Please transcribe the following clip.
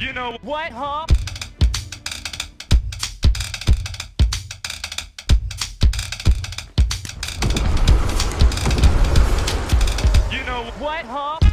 You know what, huh? You know what, huh?